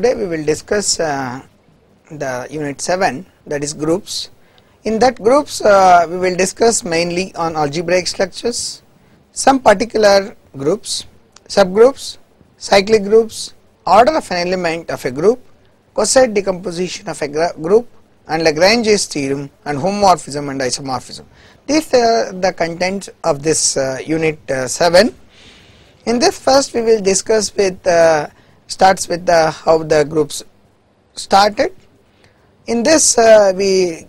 Today we will discuss uh, the unit 7 that is groups. In that groups uh, we will discuss mainly on algebraic structures, some particular groups, subgroups, cyclic groups, order of an element of a group, coset decomposition of a group and Lagrange's theorem and homomorphism and isomorphism. These are the contents of this uh, unit uh, 7. In this first we will discuss with uh, starts with the how the groups started. In this uh, we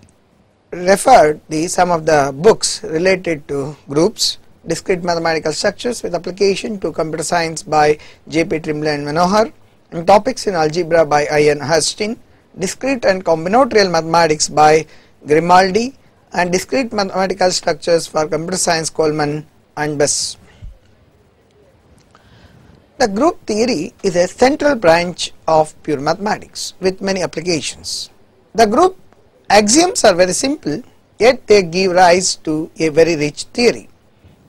referred the some of the books related to groups discrete mathematical structures with application to computer science by J.P. Tremblay and Manohar and topics in algebra by I.N. Herstein, discrete and combinatorial mathematics by Grimaldi and discrete mathematical structures for computer science Kolman and Bess. The group theory is a central branch of pure mathematics with many applications. The group axioms are very simple yet they give rise to a very rich theory.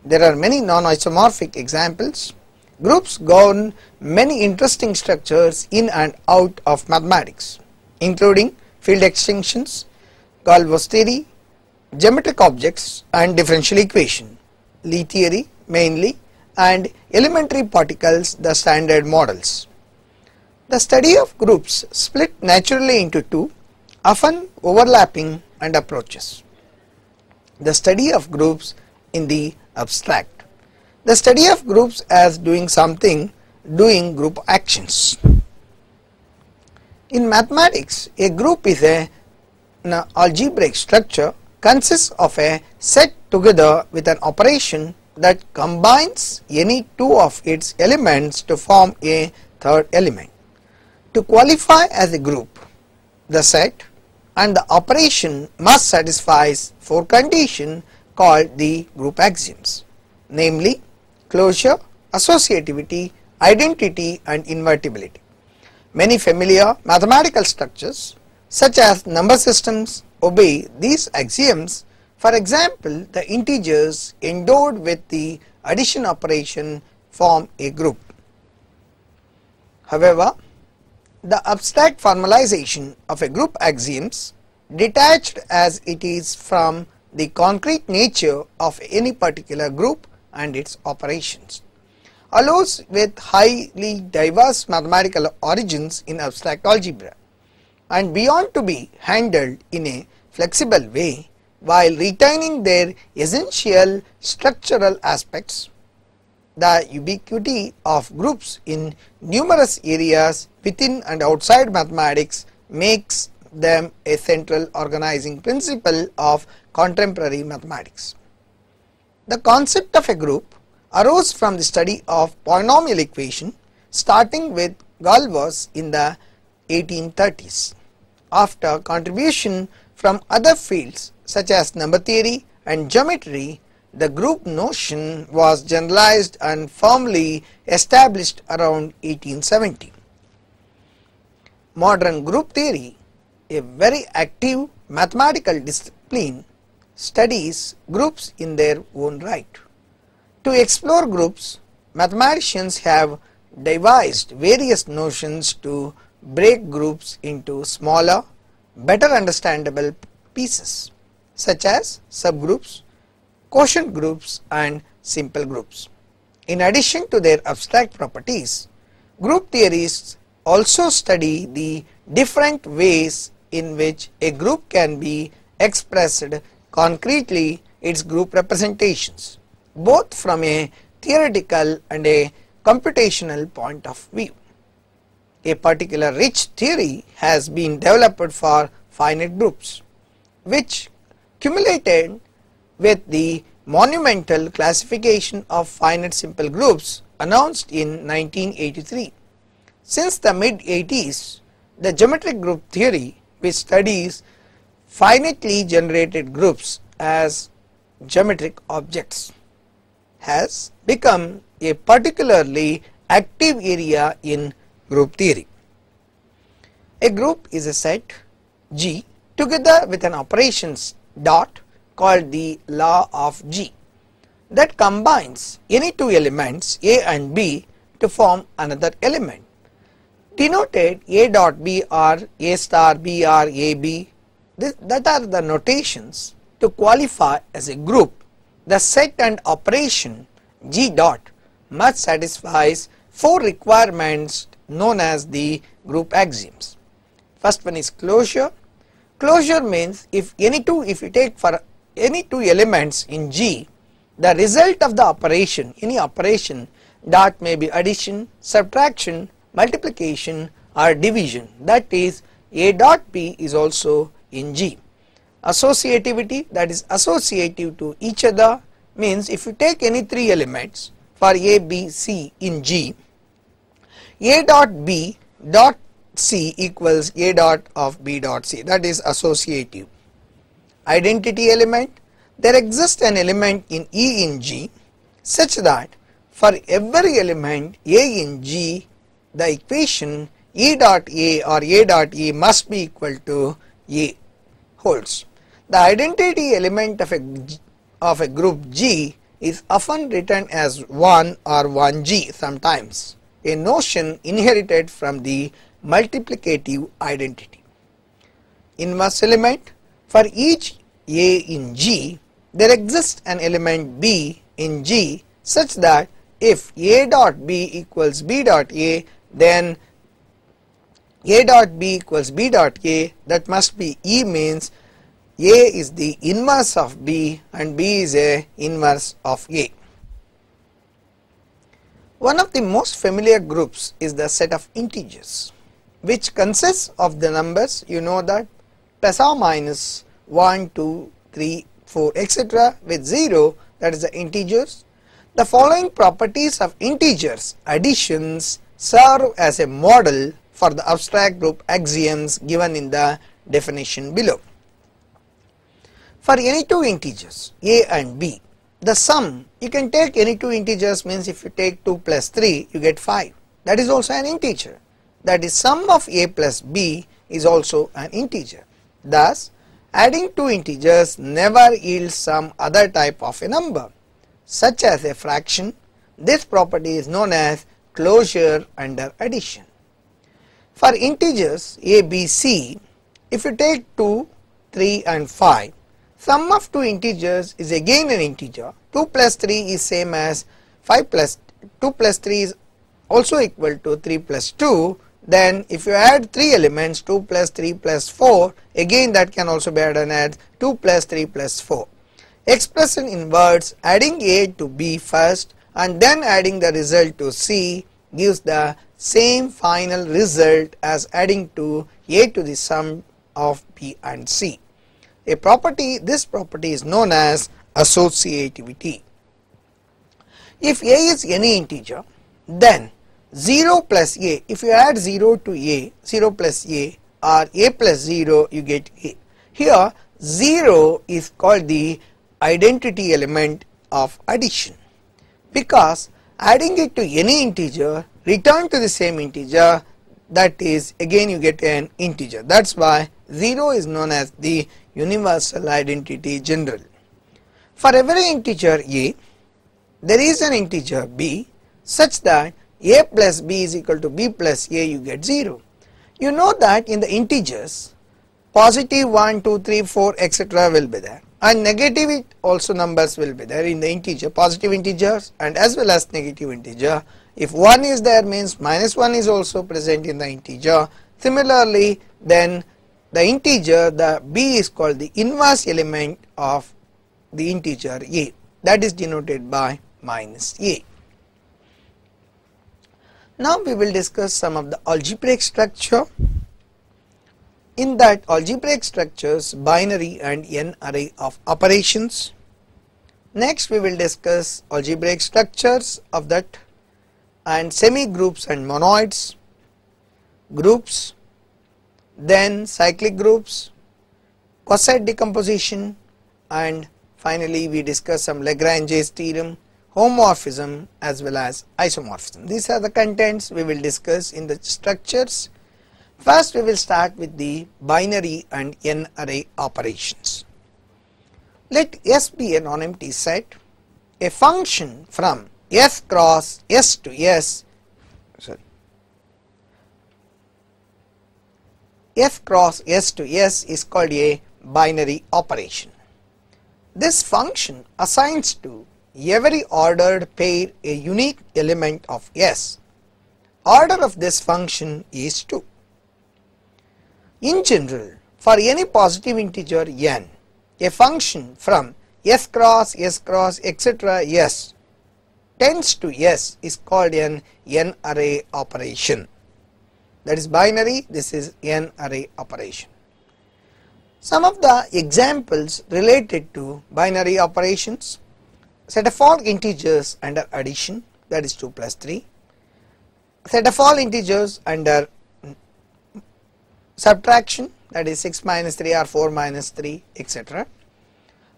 There are many non-isomorphic examples. Groups govern many interesting structures in and out of mathematics including field extensions, Galois theory, geometric objects and differential equation, Lie theory mainly and elementary particles the standard models. The study of groups split naturally into two often overlapping and approaches. The study of groups in the abstract. The study of groups as doing something doing group actions. In mathematics a group is a an algebraic structure consists of a set together with an operation that combines any two of its elements to form a third element. To qualify as a group the set and the operation must satisfy four conditions called the group axioms namely closure, associativity, identity and invertibility. Many familiar mathematical structures such as number systems obey these axioms for example the integers endowed with the addition operation form a group. However, the abstract formalization of a group axioms detached as it is from the concrete nature of any particular group and its operations allows with highly diverse mathematical origins in abstract algebra and beyond to be handled in a flexible way while retaining their essential structural aspects. The ubiquity of groups in numerous areas within and outside mathematics makes them a central organizing principle of contemporary mathematics. The concept of a group arose from the study of polynomial equation starting with Galois in the 1830s. After contribution from other fields such as number theory and geometry, the group notion was generalized and firmly established around 1870. Modern group theory, a very active mathematical discipline, studies groups in their own right. To explore groups, mathematicians have devised various notions to break groups into smaller, better understandable pieces such as subgroups, quotient groups and simple groups. In addition to their abstract properties, group theorists also study the different ways in which a group can be expressed concretely its group representations both from a theoretical and a computational point of view. A particular rich theory has been developed for finite groups which cumulated with the monumental classification of finite simple groups announced in 1983. Since the mid 80s the geometric group theory which studies finitely generated groups as geometric objects has become a particularly active area in group theory. A group is a set G together with an operations dot called the law of G that combines any two elements A and B to form another element. denoted A dot B or A star B or AB. This, that are the notations to qualify as a group. The set and operation G dot must satisfies four requirements known as the group axioms. First one is closure. Closure means if any two, if you take for any two elements in G, the result of the operation, any operation that may be addition, subtraction, multiplication or division that is A dot B is also in G. Associativity that is associative to each other means if you take any three elements for A, B, C in G, A dot B dot C equals A dot of B dot C that is associative. Identity element there exists an element in E in G such that for every element A in G the equation E dot A or A dot E must be equal to A holds. The identity element of a, of a group G is often written as 1 or 1G sometimes, a notion inherited from the multiplicative identity. Inverse element for each A in G there exists an element B in G such that if A dot B equals B dot A then A dot B equals B dot A that must be E means A is the inverse of B and B is a inverse of A. One of the most familiar groups is the set of integers which consists of the numbers you know that plus or minus 1, 2, 3, 4 etc. with 0 that is the integers. The following properties of integers additions serve as a model for the abstract group axioms given in the definition below. For any two integers a and b, the sum you can take any two integers means if you take 2 plus 3 you get 5 that is also an integer that is sum of a plus b is also an integer. Thus adding two integers never yields some other type of a number such as a fraction. This property is known as closure under addition. For integers a, b, c, if you take 2, 3 and 5, sum of two integers is again an integer. 2 plus 3 is same as 5 plus 2 plus 3 is also equal to 3 plus 2. Then if you add 3 elements 2 plus 3 plus 4 again that can also be added and add 2 plus 3 plus 4. Expression in words adding a to b first and then adding the result to C gives the same final result as adding to A to the sum of B and C. A property, this property is known as associativity. If A is any integer, then 0 plus A, if you add 0 to A, 0 plus A or A plus 0, you get A. Here 0 is called the identity element of addition because adding it to any integer return to the same integer that is again you get an integer that is why 0 is known as the universal identity general. For every integer a there is an integer b such that a plus b is equal to b plus a you get 0. You know that in the integers positive 1, 2, 3, 4 etc. will be there and negative also numbers will be there in the integer positive integers and as well as negative integer if 1 is there means minus 1 is also present in the integer similarly then the integer the b is called the inverse element of the integer a that is denoted by minus a. Now we will discuss some of the algebraic structure in that algebraic structures binary and n-ary of operations. Next we will discuss algebraic structures of that and semi groups and monoids, groups, then cyclic groups, coset decomposition and finally we discuss some Lagrange's theorem, homomorphism as well as isomorphism. These are the contents we will discuss in the structures First we will start with the binary and n array operations. Let S be a non-empty set, a function from S cross S to S, sorry, S cross S to S is called a binary operation. This function assigns to every ordered pair a unique element of S. Order of this function is 2. In general, for any positive integer n, a function from S cross S cross etc. S tends to S is called an n array operation. That is binary, this is n-ary operation. Some of the examples related to binary operations set of all integers under addition that is 2 plus 3, set of all integers under subtraction that is 6 minus 3 or 4 minus 3 etc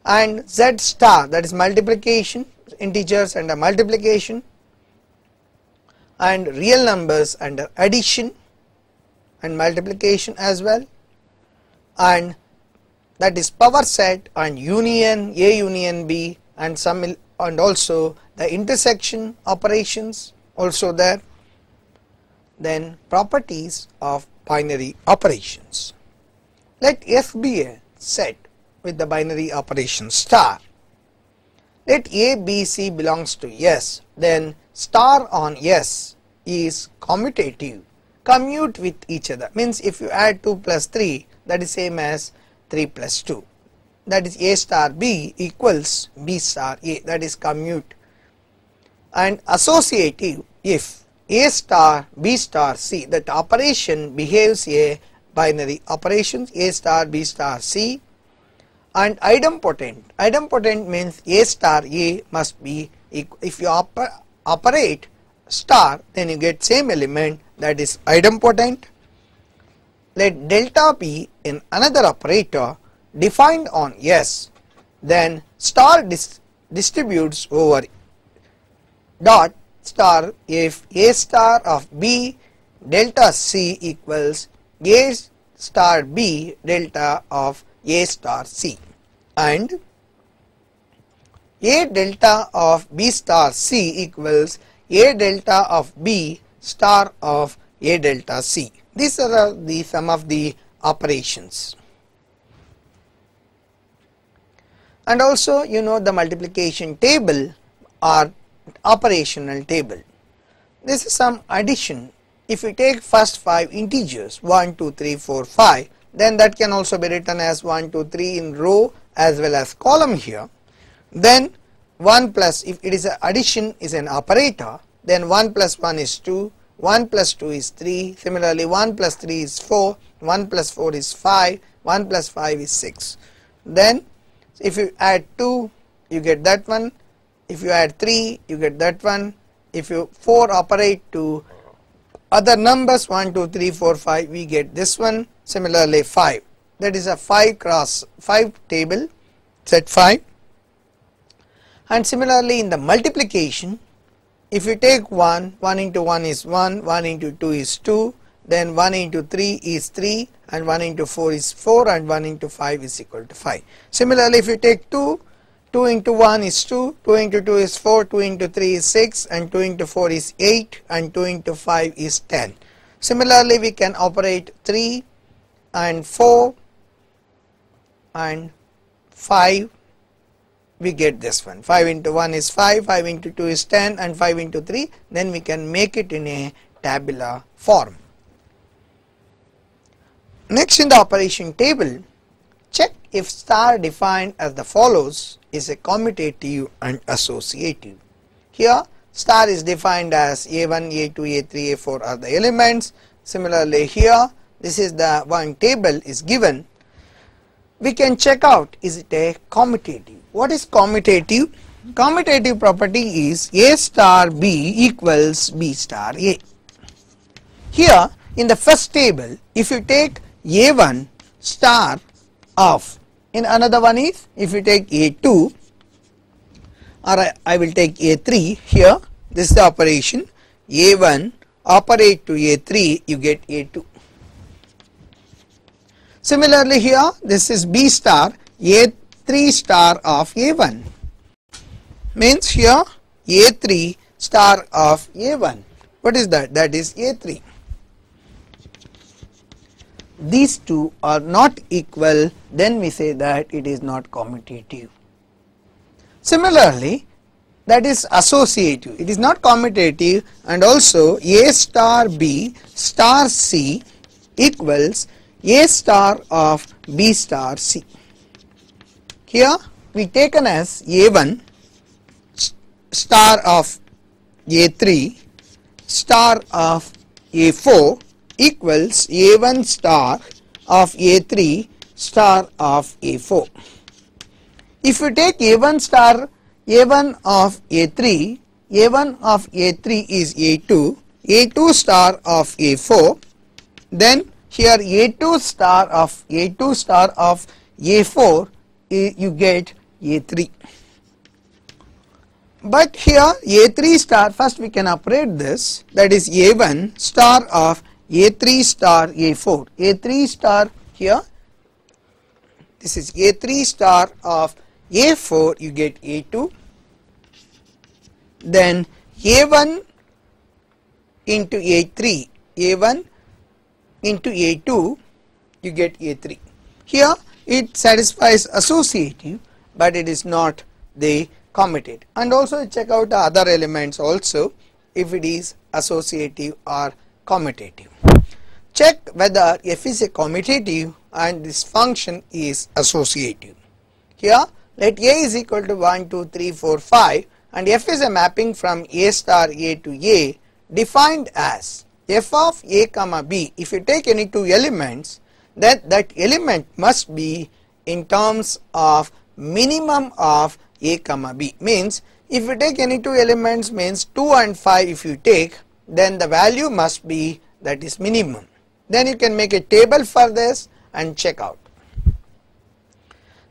and z star that is multiplication integers under multiplication. And real numbers under addition and multiplication as well. And that is power set and union A union B and some and also the intersection operations also there then properties of binary operations. Let F be a set with the binary operation star. Let A, B, C belongs to S, then star on S is commutative, commute with each other, means if you add 2 plus 3 that is same as 3 plus 2 that is A star B equals B star A that is commute and associative if A star B star C that operation behaves a binary operations A star B star C and idempotent. Idempotent means A star A must be if you oper operate star then you get same element that is idempotent. Let delta be in another operator defined on S then star dis distributes over dot star if A star of B delta C equals A star B delta of A star C and A delta of B star C equals A delta of B star of A delta C. These are the some of the operations. And also you know the multiplication table or operational table. This is some addition. If you take first 5 integers 1, 2, 3, 4, 5 then that can also be written as 1, 2, 3 in row as well as column here. Then 1 plus if it is a addition is an operator then 1 plus 1 is 2, 1 plus 2 is 3, similarly 1 plus 3 is 4, 1 plus 4 is 5, 1 plus 5 is 6. Then if you add 2 you get that one, if you add 3 you get that one, if you 4 operate to other numbers 1, 2, 3, 4, 5 we get this one. Similarly 5 that is a 5 cross 5 table set 5 and similarly in the multiplication if you take 1 1 into 1 is 1 1 into 2 is 2 then 1 into 3 is 3 and 1 into 4 is 4 and 1 into 5 is equal to 5. Similarly if you take 2 2 into 1 is 2, 2 into 2 is 4, 2 into 3 is 6 and 2 into 4 is 8 and 2 into 5 is 10. Similarly we can operate 3 and 4 and 5 we get this one 5 into 1 is 5 5 into 2 is 10 and 5 into 3 then we can make it in a tabular form next in the operation table check if star defined as the follows is a commutative and associative here star is defined as a1 a2 a3 a4 are the elements similarly here this is the one table is given we can check out is it a commutative. What is commutative? Commutative property is A star B equals B star A. Here in the first table if you take A1 star of. In another one is if you take A2 or I, I will take A3 here. This is the operation. A1 operate to A3 you get A2 Similarly here this is B star A3 star of A1 means here A3 star of A1 what is that? That is A3 these two are not equal then we say that it is not commutative. Similarly, that is associative it is not commutative and also A star B star C equals A star of B star C. Here we taken as A1 star of A3 star of A4 equals A1 star of A3 star of A4. If you take A1 star A1 of A3, A1 of A3 is A2, A2 star of A4, then here A2 star of A2 star of A4 eh, you get A3. But here A3 star first we can operate this that is A1 star of A3 star A4. A3 star here this is A3 star of A4 you get A2 then A1 into A3 A1 into A2 you get A3. Here it satisfies associative but it is not the commutative and also check out the other elements also if it is associative or commutative. Check whether f is a commutative and this function is associative. Here let a is equal to 1, 2, 3, 4, 5 and f is a mapping from a star a to a defined as f of a comma b. If you take any two elements that that element must be in terms of minimum of a comma b. Means if you take any two elements means 2 and 5 if you take then the value must be that is minimum then you can make a table for this and check out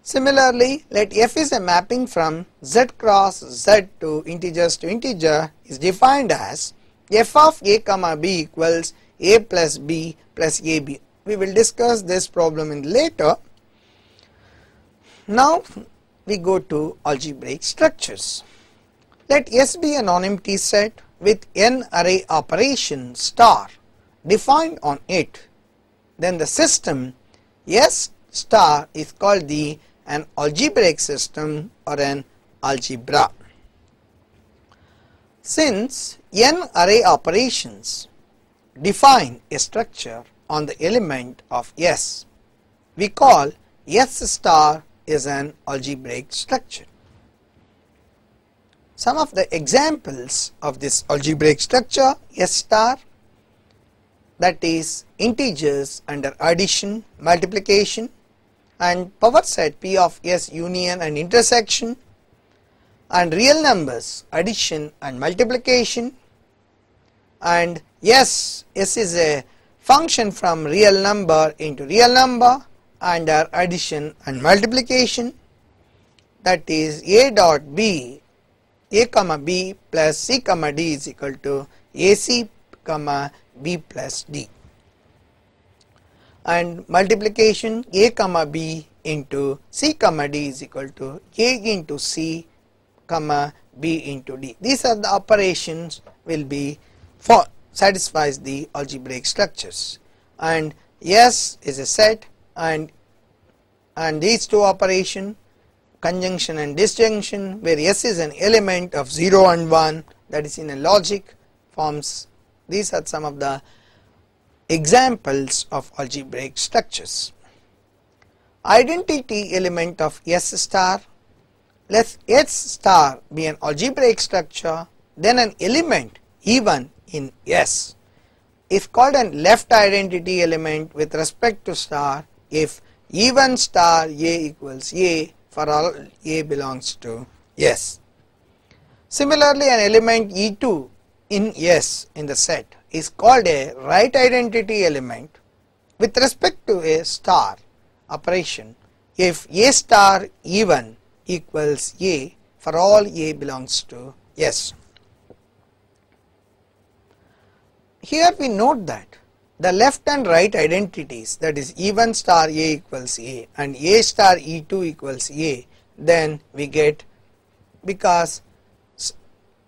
similarly let f is a mapping from z cross z to integers to integer is defined as f of a comma b equals a plus b plus ab we will discuss this problem in later. Now we go to algebraic structures. Let S be a non-empty set with n-ary operation star defined on it. Then the system S star is called the an algebraic system or an algebra. Since n array operations define a structure on the element of S. We call S star is an algebraic structure. Some of the examples of this algebraic structure S star that is integers under addition, multiplication and power set P of S union and intersection and real numbers addition and multiplication and S, S is a function from real number into real number under addition and multiplication that is a dot b a comma b plus c comma d is equal to ac comma b plus d and multiplication a comma b into c comma d is equal to a into c comma b into d. These are the operations will be for satisfies the algebraic structures and S is a set and and these two operation conjunction and disjunction where S is an element of 0 and 1 that is in a logic forms these are some of the examples of algebraic structures. Identity element of S star let S star be an algebraic structure then an element even in S is called an left identity element with respect to star if even star A equals A for all A belongs to S. Similarly, an element E2 in S in the set is called a right identity element with respect to a star operation if A star even equals A for all A belongs to S. Here we note that the left and right identities that is even star A equals A and A star E2 equals A then we get because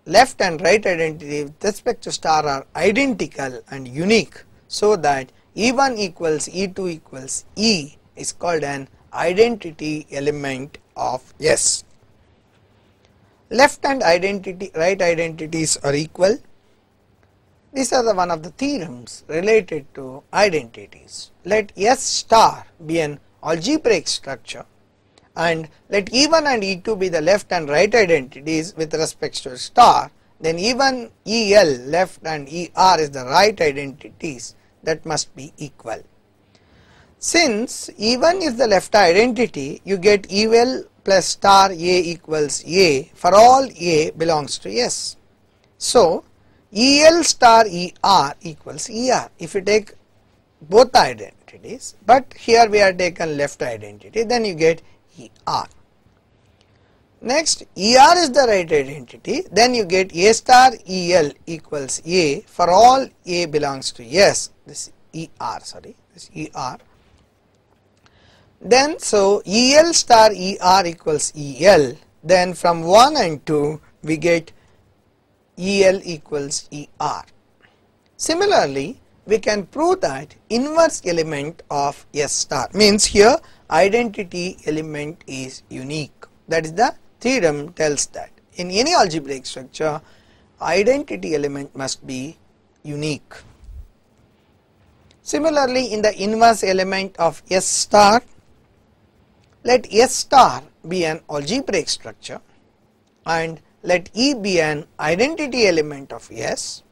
left and right identity with respect to star are identical and unique so that E1 equals E2 equals E is called an identity element of S. Left and identity, right identities are equal. These are the one of the theorems related to identities. Let S star be an algebraic structure and let E1 and E2 be the left and right identities with respect to star then E1 EL left and ER is the right identities that must be equal. Since E1 is the left identity you get EL plus star A equals A for all A belongs to S. So EL star ER equals ER if you take both identities but here we are taken left identity then you get ER. Next ER is the right identity then you get A star EL equals A for all A belongs to S this ER sorry this ER. Then so EL star ER equals EL then from 1 and 2 we get EL equals ER. Similarly we can prove that inverse element of S star means here identity element is unique that is the theorem tells that in any algebraic structure identity element must be unique. Similarly in the inverse element of S star let S star be an algebraic structure and let E be an identity element of S.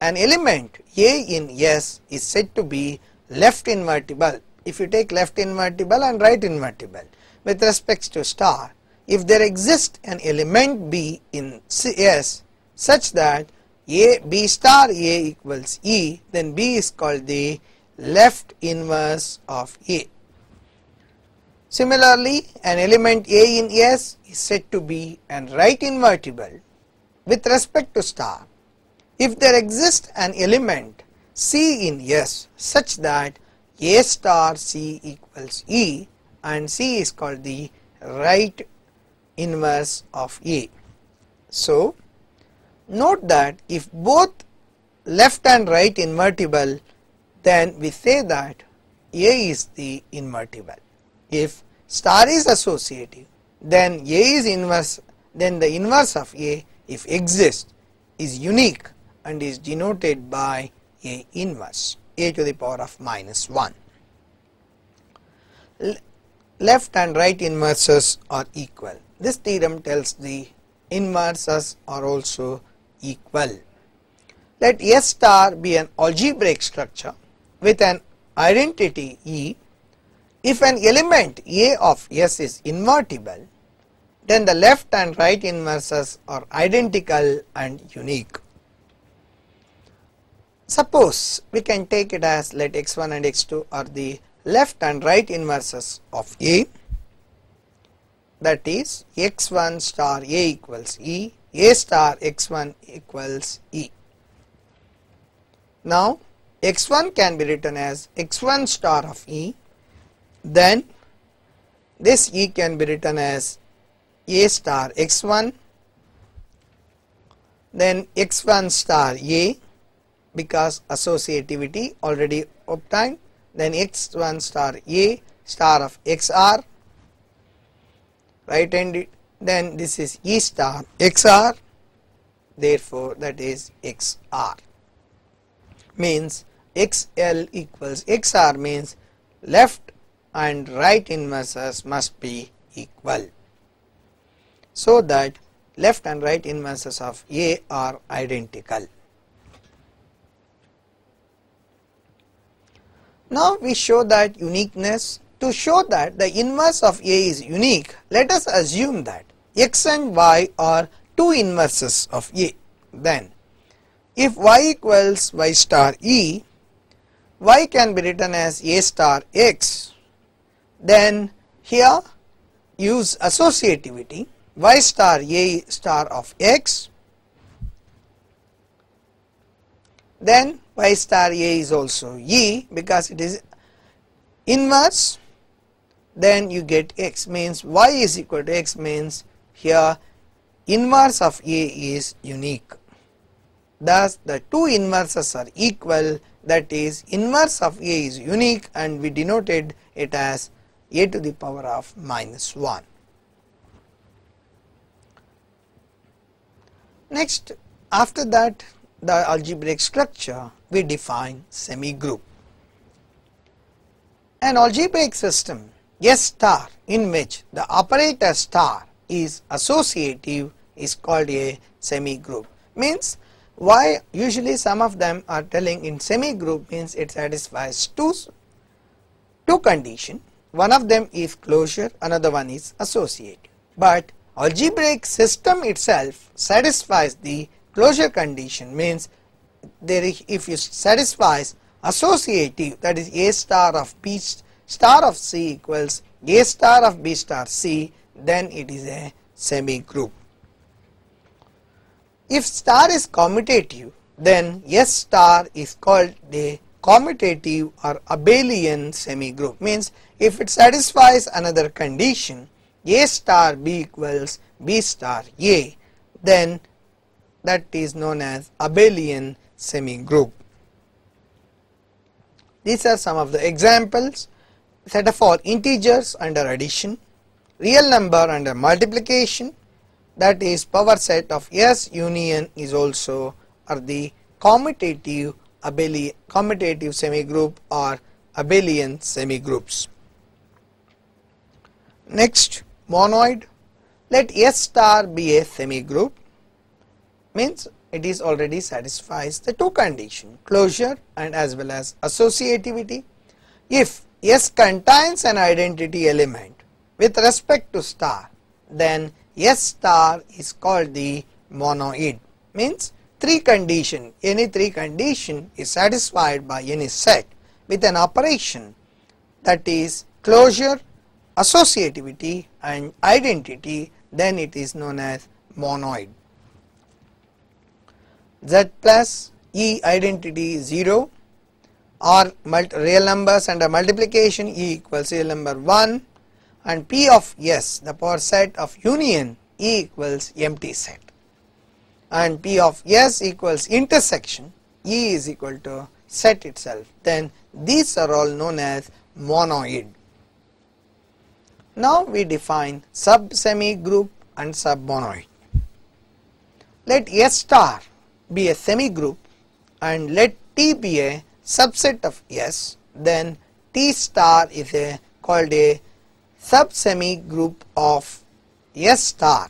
An element A in S is said to be left invertible if you take left invertible and right invertible with respect to star if there exists an element B in S such that A B star A equals E then B is called the left inverse of A. Similarly an element A in S is said to be an right invertible with respect to star if there exists an element C in S such that A star C equals E and C is called the right inverse of A. So, note that if both left and right invertible then we say that A is the invertible. If star is associative then A is inverse then the inverse of A if exists is unique and is denoted by A inverse A to the power of minus 1. left and right inverses are equal this theorem tells the inverses are also equal. Let S star be an algebraic structure with an identity E. If an element A of S is invertible, then the left and right inverses are identical and unique. Suppose we can take it as let x1 and x2 are the left and right inverses of A. That is x1 star A equals E, A star x1 equals E. Now x1 can be written as x1 star of E, then this E can be written as A star x1, then x1 star A because associativity already obtained, then x1 star A star of xr right handed then this is E star XR therefore that is XR means XL equals XR means left and right inverses must be equal so that left and right inverses of A are identical. Now we show that uniqueness. To show that the inverse of A is unique, let us assume that x and y are two inverses of A. Then if y equals y star E, y can be written as A star x, then here use associativity. Y star A star of x, then y star A is also E because it is inverse then you get x means y is equal to x means here inverse of A is unique. Thus the two inverses are equal that is inverse of A is unique and we denoted it as A to the power of minus 1. Next after that the algebraic structure we define semigroup. An algebraic system S star in which the operator star is associative is called a semigroup. means why usually some of them are telling in semigroup means it satisfies two two condition one of them is closure another one is associative but algebraic system itself satisfies the closure condition means there is, if it satisfies associative that is a star of b star of c equals a star of b star c then it is a semi group if star is commutative then S star is called a commutative or abelian semi group means if it satisfies another condition A star B equals B star A then that is known as abelian semi group. These are some of the examples set of all integers under addition, real number under multiplication, that is power set of S union is also or the commutative abelian commutative semigroup or abelian semigroups. Next monoid let S star be a semigroup means it is already satisfies the two condition closure and as well as associativity. If S contains an identity element with respect to star then S star is called the monoid means three condition any three condition is satisfied by any set with an operation that is closure associativity and identity then it is known as monoid. Z plus E identity 0 or real numbers under multiplication E equals real number 1 and P of S the power set of union E equals empty set and P of S equals intersection E is equal to set itself then these are all known as monoid. Now we define sub semi group and sub monoid. Let S star be a semigroup and let T be a subset of S then T star is a called a sub-semi of S star.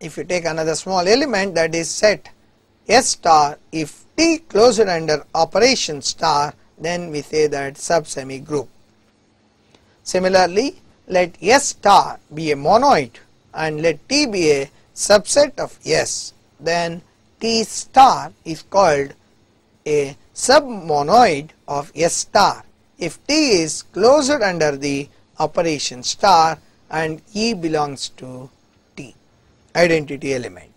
If you take another small element that is set S star if T closure under operation star then we say that sub-semi. Similarly let S star be a monoid and let T be a subset of S then T star is called a submonoid of S star. If T is closure under the operation star and E belongs to T identity element.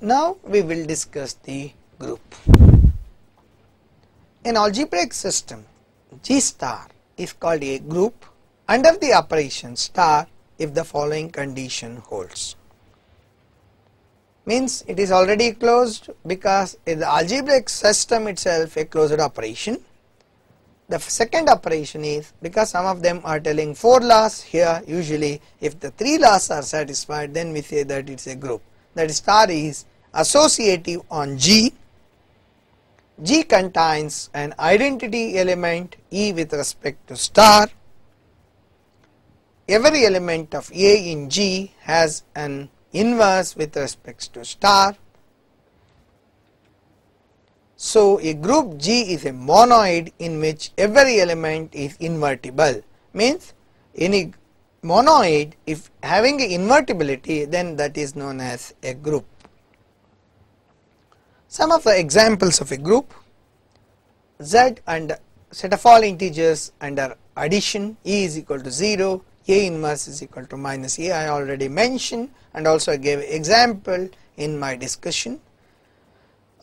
Now we will discuss the group. In algebraic system G star is called a group under the operation star if the following condition holds means it is already closed because in the algebraic system itself a closed operation the second operation is because some of them are telling 4 laws here usually if the 3 laws are satisfied then we say that it is a group that star is associative on G. G contains an identity element E with respect to star. Every element of A in G has an inverse with respect to star so, a group G is a monoid in which every element is invertible means any monoid if having invertibility then that is known as a group. Some of the examples of a group Z and set of all integers under addition E is equal to 0, A inverse is equal to minus A I already mentioned and also I gave example in my discussion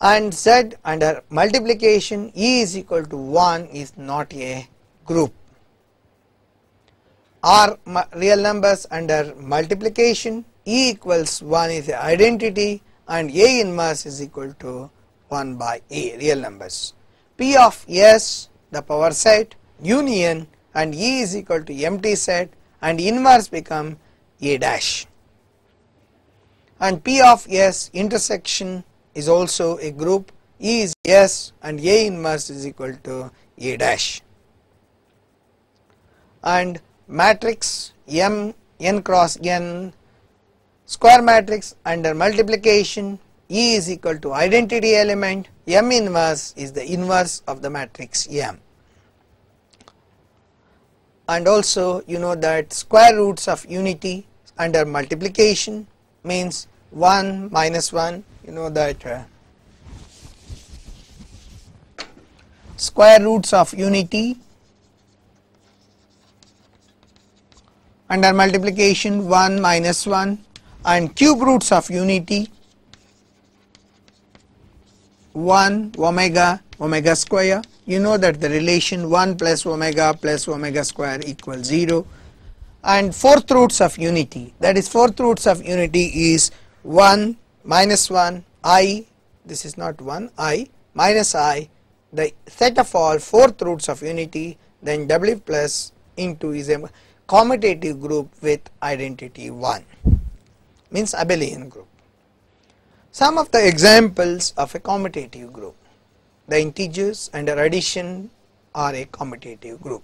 and Z under multiplication E is equal to 1 is not a group. R real numbers under multiplication E equals 1 is a identity and A inverse is equal to 1 by A real numbers. P of S the power set union and E is equal to empty set and inverse become A dash. And P of S intersection is also a group. E is S and A inverse is equal to A dash. And matrix M n cross n square matrix under multiplication E is equal to identity element M inverse is the inverse of the matrix M and also you know that square roots of unity under multiplication means 1 minus 1 you know that uh, square roots of unity under multiplication 1 minus 1 and cube roots of unity 1 omega omega square you know that the relation 1 plus omega plus omega square equals 0 and fourth roots of unity that is fourth roots of unity is 1 minus 1 i this is not 1 i minus i the set of all fourth roots of unity then w plus into is a commutative group with identity 1 means abelian group. Some of the examples of a commutative group the integers under addition are a commutative group.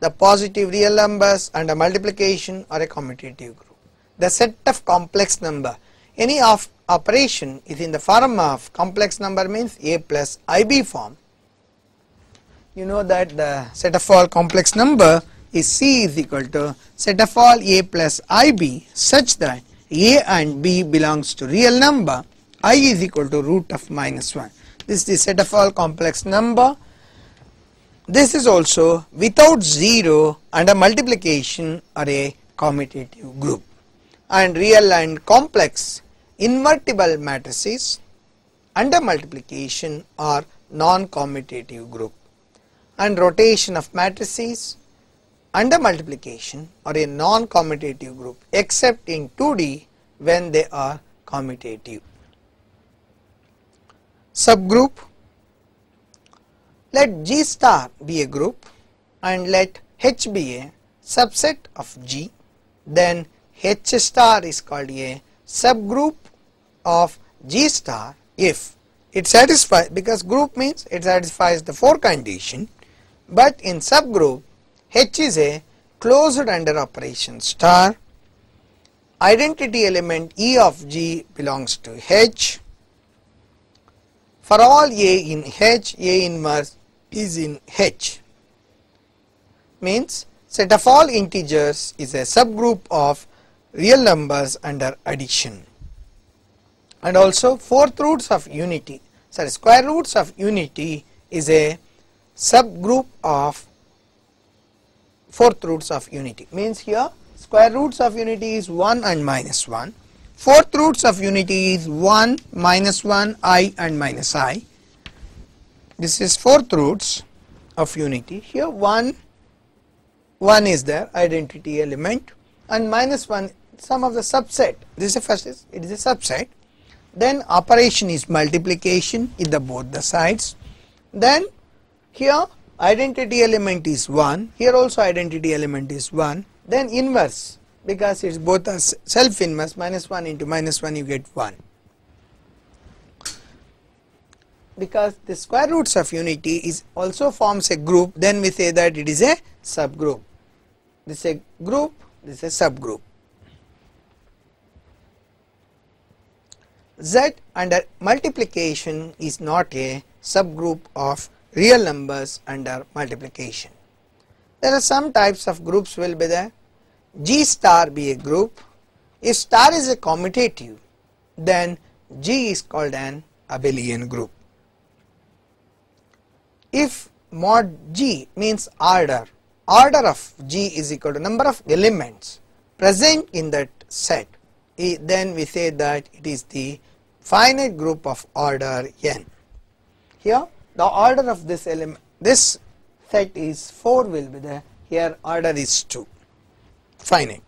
The positive real numbers under multiplication are a commutative group. The set of complex number any of operation is in the form of complex number means a plus ib form. You know that the set of all complex number is C is equal to set of all A plus IB such that A and B belongs to real number I is equal to root of minus 1. This is the set of all complex number. This is also without 0 under multiplication are a commutative group and real and complex invertible matrices under multiplication are non-commutative group and rotation of matrices under multiplication are a non-commutative group except in 2D when they are commutative. Subgroup let G star be a group and let H be a subset of G then H star is called a subgroup of G star if it satisfies because group means it satisfies the four condition but in subgroup H is a closed under operation star. Identity element E of G belongs to H. For all A in H, A inverse is in H. Means set of all integers is a subgroup of real numbers under addition. And also fourth roots of unity, sorry square roots of unity is a subgroup of fourth roots of unity means here square roots of unity is 1 and minus 1 fourth roots of unity is 1 minus 1 i and minus i. This is fourth roots of unity. Here 1 1 is there identity element and minus 1 some of the subset. This is first is it is a subset. Then operation is multiplication in the both the sides. Then here identity element is 1 here also identity element is 1 then inverse because it's both a self inverse minus 1 into minus 1 you get 1 because the square roots of unity is also forms a group then we say that it is a subgroup this is a group this is a subgroup z under multiplication is not a subgroup of real numbers under multiplication. There are some types of groups will be there. G star be a group. If star is a commutative, then G is called an abelian group. If mod G means order, order of G is equal to number of elements present in that set, then we say that it is the finite group of order n. Here the order of this element this set is 4 will be there here order is 2 finite.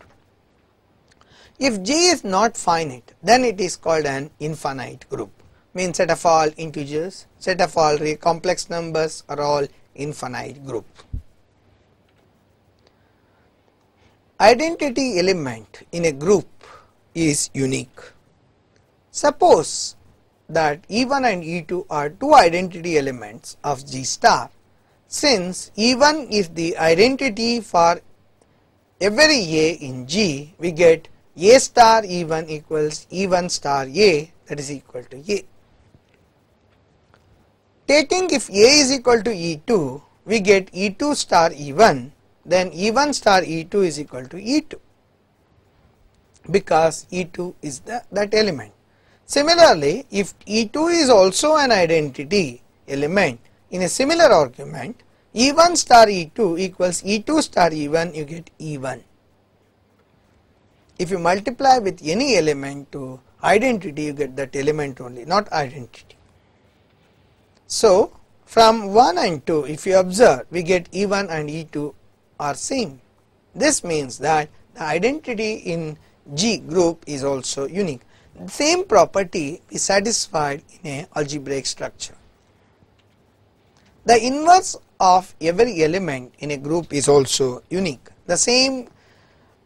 If G is not finite then it is called an infinite group means set of all integers, set of all complex numbers are all infinite group. Identity element in a group is unique. Suppose that E1 and E2 are two identity elements of G star. Since E1 is the identity for every A in G, we get A star E1 equals E1 star A that is equal to A. Taking if A is equal to E2, we get E2 star E1, then E1 star E2 is equal to E2 because E2 is the, that element. Similarly, if E2 is also an identity element in a similar argument, E1 star E2 equals E2 star E1, you get E1. If you multiply with any element to identity, you get that element only, not identity. So, from 1 and 2, if you observe, we get E1 and E2 are same. This means that the identity in G group is also unique. The same property is satisfied in a algebraic structure. The inverse of every element in a group is also unique. The same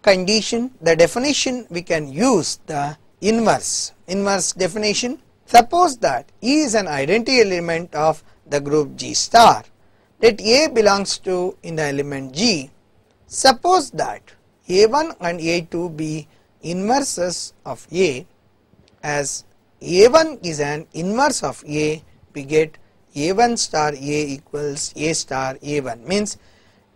condition, the definition we can use the inverse, inverse definition. Suppose that E is an identity element of the group G star. Let A belongs to in the element G. Suppose that A1 and A2 be inverses of A as A1 is an inverse of A we get A1 star A equals A star A1 means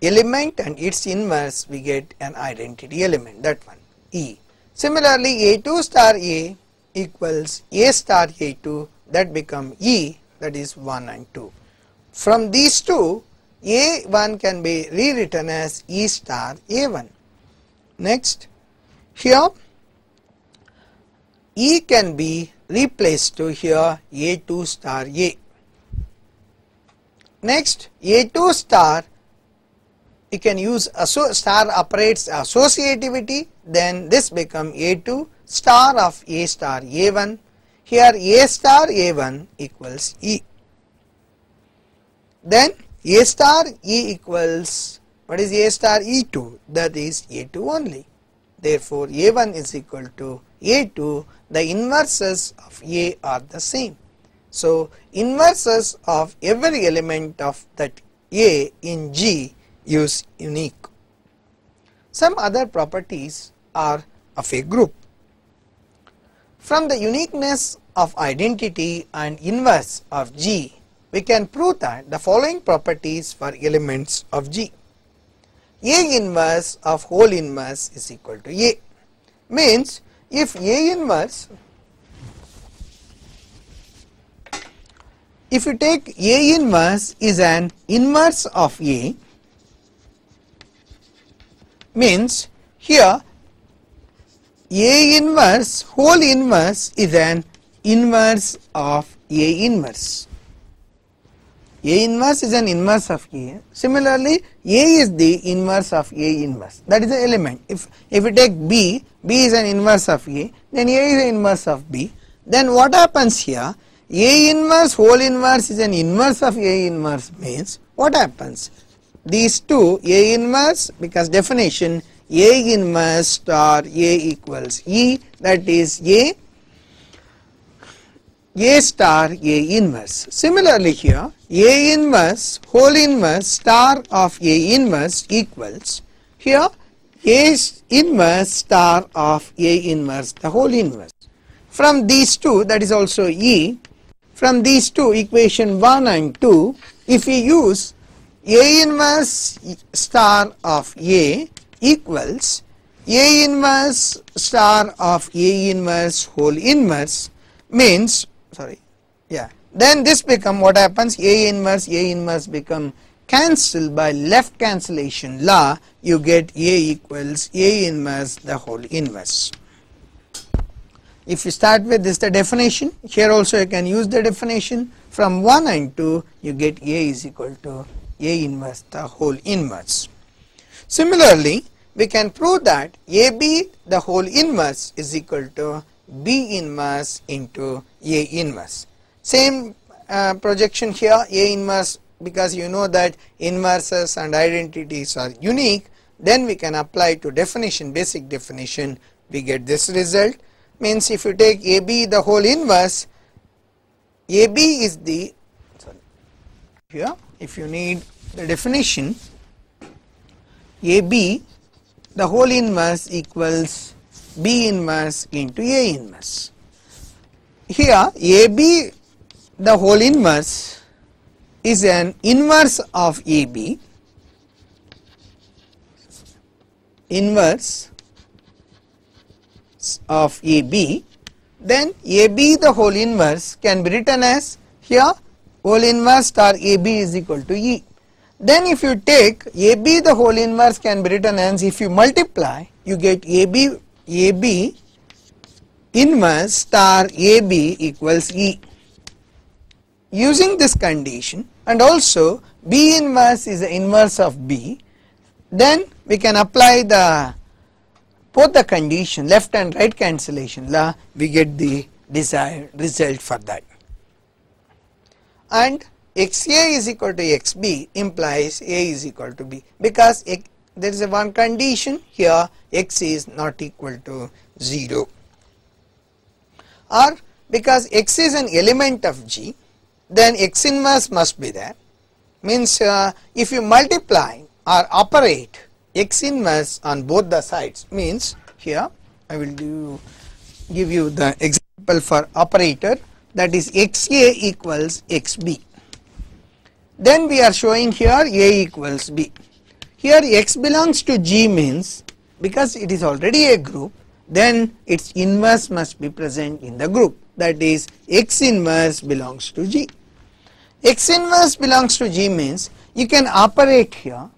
element and its inverse we get an identity element that one E. Similarly A2 star A equals A star A2 that become E that is 1 and 2. From these two A1 can be rewritten as E star A1. Next here E can be replaced to here A2 star A. Next A2 star you can use a star operates associativity then this become A2 star of A star A1 here A star A1 equals E. Then A star E equals what is A star E2 that is A2 only. Therefore, A1 is equal to A2 the inverses of A are the same. So, inverses of every element of that A in G is unique. Some other properties are of a group. From the uniqueness of identity and inverse of G, we can prove that the following properties for elements of G. A inverse of whole inverse is equal to A means if A inverse if you take A inverse is an inverse of A means here A inverse whole inverse is an inverse of A inverse a inverse is an inverse of A. Similarly, A is the inverse of A inverse. That is the element. If if we take B, B is an inverse of A, then A is an inverse of B. Then what happens here? A inverse whole inverse is an inverse of A inverse means what happens? These two A inverse because definition A inverse star A equals E that is A A star A inverse. Similarly here a inverse whole inverse star of A inverse equals here A inverse star of A inverse the whole inverse. From these two that is also E from these two equation 1 and 2 if we use A inverse star of A equals A inverse star of A inverse whole inverse means sorry yeah then this become what happens A inverse A inverse become cancelled by left cancellation law you get A equals A inverse the whole inverse. If you start with this the definition here also you can use the definition. From 1 and 2 you get A is equal to A inverse the whole inverse. Similarly we can prove that AB the whole inverse is equal to B inverse into A inverse. Same uh, projection here A inverse because you know that inverses and identities are unique then we can apply to definition basic definition. We get this result means if you take AB the whole inverse AB is the sorry here if you need the definition AB the whole inverse equals B inverse into A inverse. Here AB the whole inverse is an inverse of AB inverse of AB then AB the whole inverse can be written as here whole inverse star AB is equal to E. Then if you take AB the whole inverse can be written as if you multiply you get AB AB inverse star AB equals E. Using this condition and also B inverse is the inverse of B then we can apply the both the condition left and right cancellation law we get the desired result for that. And xa is equal to xb implies a is equal to b. Because there is a one condition here x is not equal to 0 or because x is an element of g then x inverse must be there. Means uh, if you multiply or operate x inverse on both the sides means here I will do give you the example for operator that is xa equals xb then we are showing here a equals b. Here x belongs to g means because it is already a group then its inverse must be present in the group. That is x inverse belongs to g. X inverse belongs to g means you can operate here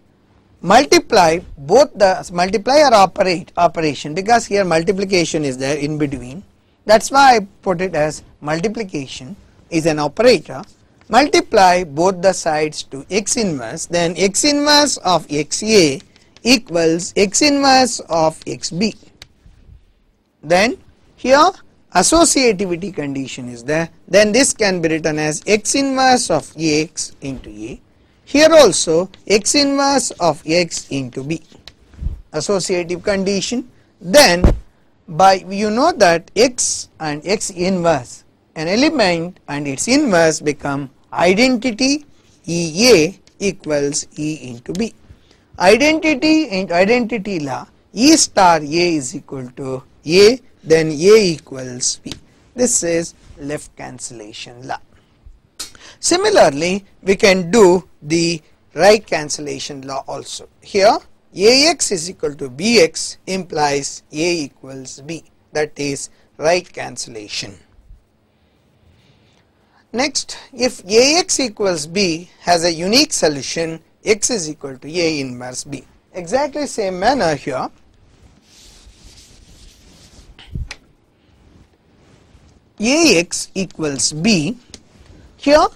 multiply both the multiply or operate operation because here multiplication is there in between. That is why I put it as multiplication is an operator. Multiply both the sides to x inverse then x inverse of xa equals x inverse of xb. Then here associativity condition is there. Then this can be written as x inverse of ax into a here also x inverse of x into b associative condition then by you know that x and x inverse an element and its inverse become identity EA equals E into B. Identity and identity law E star A is equal to A then A equals B. This is left cancellation law. Similarly, we can do the right cancellation law also. Here Ax is equal to Bx implies A equals B that is right cancellation. Next if Ax equals B has a unique solution x is equal to A inverse B. Exactly same manner here Ax equals B here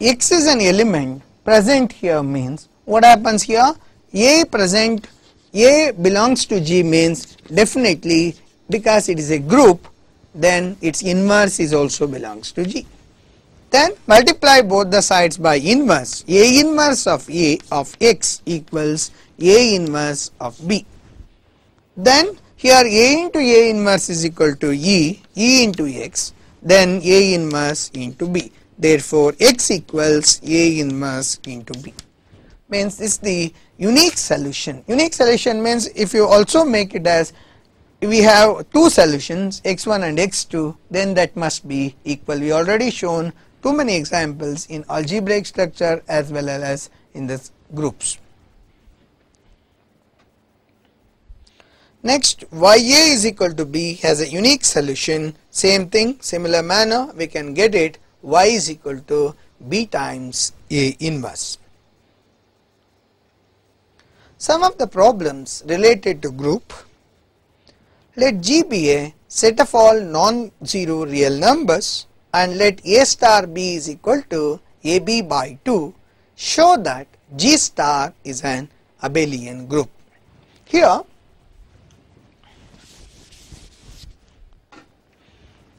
x is an element. Present here means what happens here? A present a belongs to g means definitely because it is a group then its inverse is also belongs to g. Then multiply both the sides by inverse. A inverse of a of x equals a inverse of b. Then here a into a inverse is equal to e e into x then a inverse into b Therefore, x equals A inverse into B means this is the unique solution. Unique solution means if you also make it as we have two solutions x1 and x2 then that must be equal. We already shown too many examples in algebraic structure as well as in the groups. Next ya is equal to b has a unique solution same thing similar manner we can get it y is equal to b times A inverse. Some of the problems related to group let G be a set of all non-zero real numbers and let A star B is equal to AB by 2 show that G star is an abelian group. Here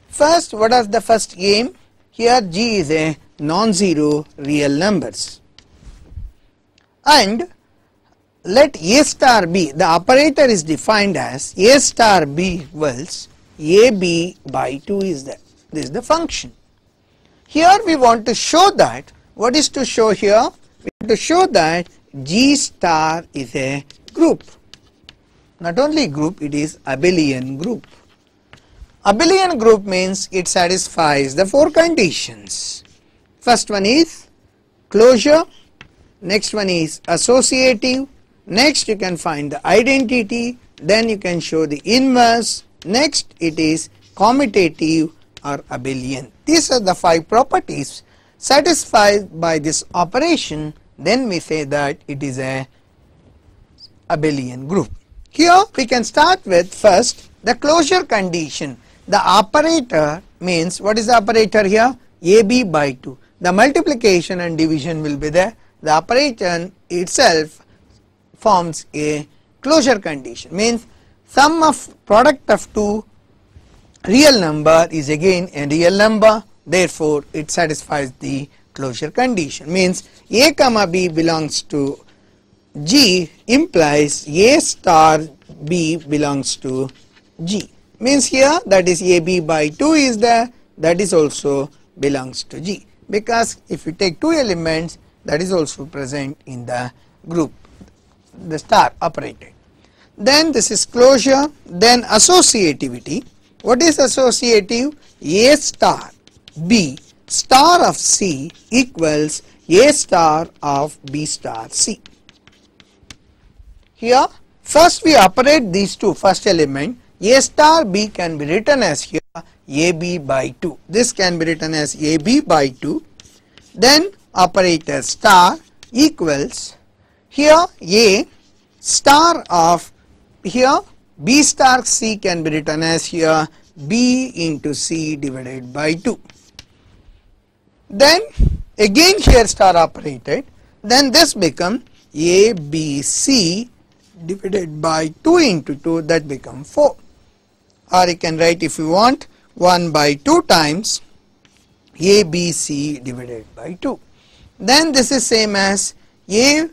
first what is the first aim here G is a non-zero real numbers and let A star B the operator is defined as A star B equals AB by 2 is the this is the function. Here we want to show that what is to show here we want to show that G star is a group not only group it is abelian group. Abelian group means it satisfies the four conditions. First one is closure, next one is associative, next you can find the identity, then you can show the inverse, next it is commutative or abelian. These are the five properties satisfied by this operation then we say that it is a abelian group. Here we can start with first the closure condition. The operator means what is the operator here? AB by 2. The multiplication and division will be there. The operator itself forms a closure condition means sum of product of two real number is again a real number therefore it satisfies the closure condition means a comma b belongs to G implies A star B belongs to G means here that is AB by 2 is there that is also belongs to G because if you take two elements that is also present in the group the star operated. Then this is closure then associativity what is associative A star B star of C equals A star of B star C. Here first we operate these two first element A star B can be written as here AB by 2 this can be written as AB by 2 then operator star equals here A star of here B star C can be written as here B into C divided by 2 then again here star operated. Then this become A B C divided by 2 into 2 that become 4 or you can write if you want 1 by 2 times A B C divided by 2 then this is same as A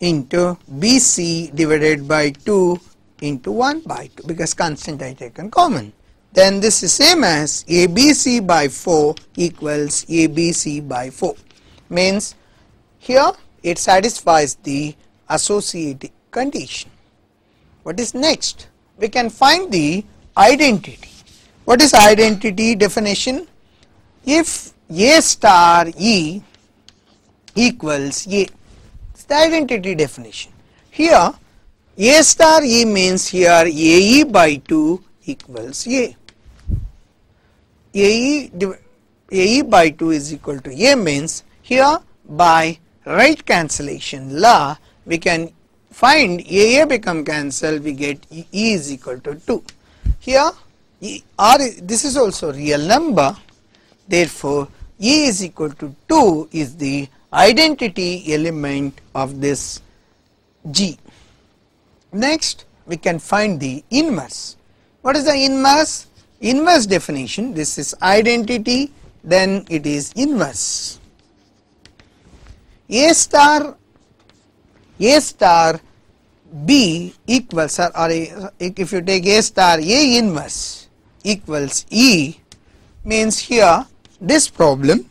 into B C divided by 2 into 1 by 2 because constant I taken common then this is same as ABC by 4 equals ABC by 4 means here it satisfies the associative condition. What is next? We can find the identity. What is identity definition? If A star E equals A, it's the identity definition. Here A star E means here AE by 2 equals A. AE, AE by 2 is equal to A means here by right cancellation law we can find AA become cancelled we get E is equal to 2. Here e, R this is also real number therefore E is equal to 2 is the identity element of this G. Next we can find the inverse. What is the inverse? Inverse definition this is identity then it is inverse. A star A star B equals or, or if you take A star A inverse equals E means here this problem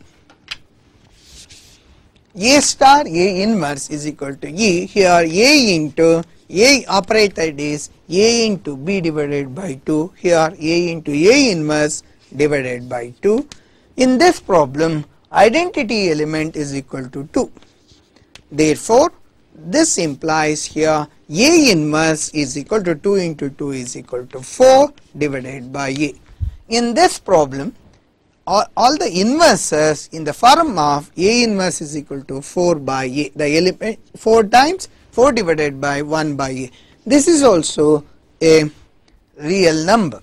A star A inverse is equal to E. Here A into A operated is A into B divided by 2 here A into A inverse divided by 2 in this problem identity element is equal to 2 therefore this implies here A inverse is equal to 2 into 2 is equal to 4 divided by A. In this problem all, all the inverses in the form of A inverse is equal to 4 by A the element 4 times 4 divided by 1 by A. This is also a real number.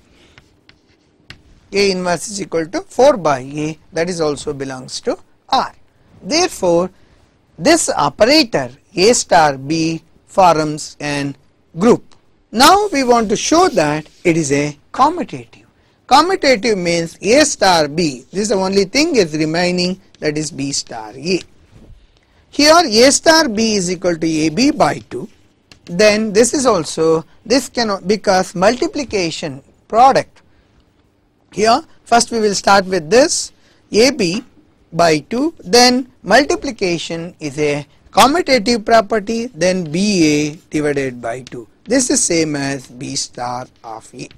A inverse is equal to 4 by A that is also belongs to R. Therefore, this operator A star B forms an group. Now we want to show that it is a commutative. commutative means A star B. This is the only thing is remaining that is B star A. Here A star B is equal to AB by 2. Then this is also this cannot because multiplication product. Here first we will start with this AB by 2 then multiplication is a commutative property then BA divided by 2. This is same as B star of A.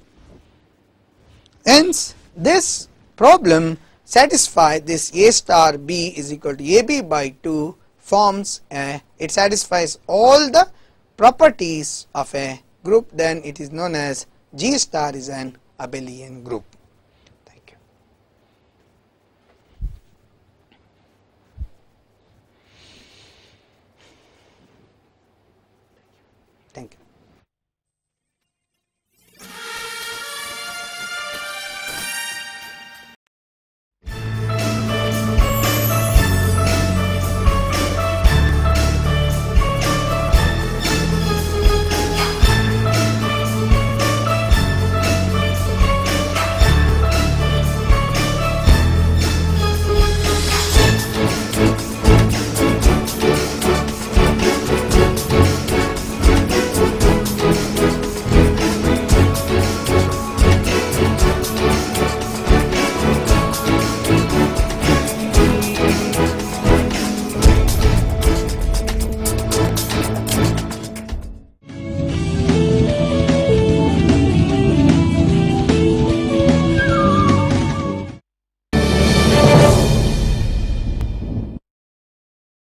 Hence, this problem satisfies this A star B is equal to AB by 2 forms a, it satisfies all the properties of a group then it is known as G star is an abelian group.